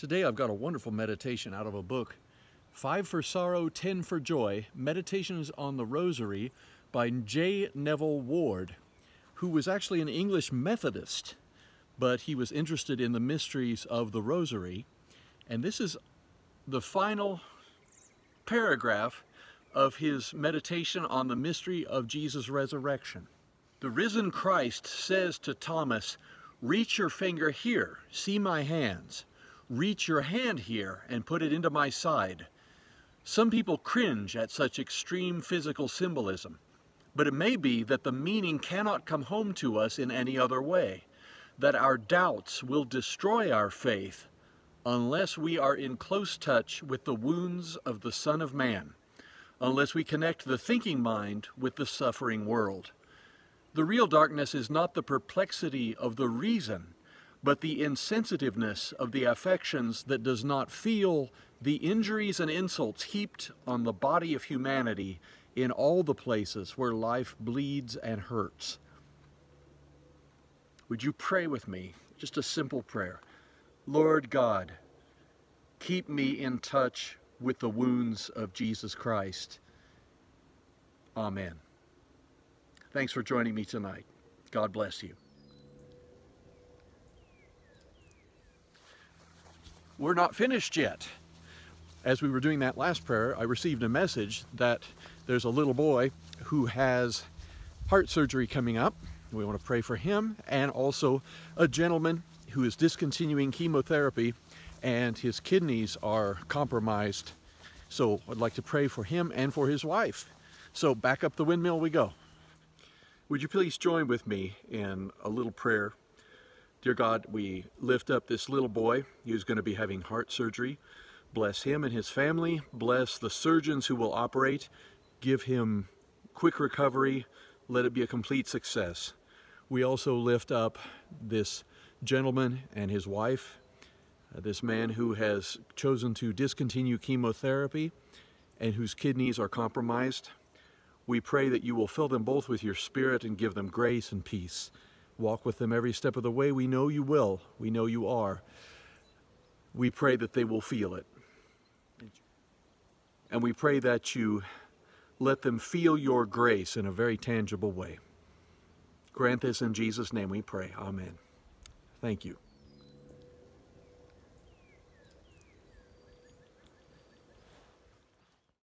Today I've got a wonderful meditation out of a book, Five for Sorrow, Ten for Joy, Meditations on the Rosary by J. Neville Ward, who was actually an English Methodist, but he was interested in the mysteries of the Rosary. And this is the final paragraph of his meditation on the mystery of Jesus' resurrection. The risen Christ says to Thomas, reach your finger here, see my hands reach your hand here and put it into my side. Some people cringe at such extreme physical symbolism, but it may be that the meaning cannot come home to us in any other way, that our doubts will destroy our faith unless we are in close touch with the wounds of the Son of Man, unless we connect the thinking mind with the suffering world. The real darkness is not the perplexity of the reason, but the insensitiveness of the affections that does not feel the injuries and insults heaped on the body of humanity in all the places where life bleeds and hurts. Would you pray with me? Just a simple prayer. Lord God, keep me in touch with the wounds of Jesus Christ. Amen. Thanks for joining me tonight. God bless you. We're not finished yet. As we were doing that last prayer, I received a message that there's a little boy who has heart surgery coming up. We want to pray for him and also a gentleman who is discontinuing chemotherapy and his kidneys are compromised. So I'd like to pray for him and for his wife. So back up the windmill we go. Would you please join with me in a little prayer Dear God, we lift up this little boy who's going to be having heart surgery. Bless him and his family. Bless the surgeons who will operate. Give him quick recovery. Let it be a complete success. We also lift up this gentleman and his wife, uh, this man who has chosen to discontinue chemotherapy and whose kidneys are compromised. We pray that you will fill them both with your spirit and give them grace and peace. Walk with them every step of the way. We know you will. We know you are. We pray that they will feel it. And we pray that you let them feel your grace in a very tangible way. Grant this in Jesus' name we pray. Amen. Thank you.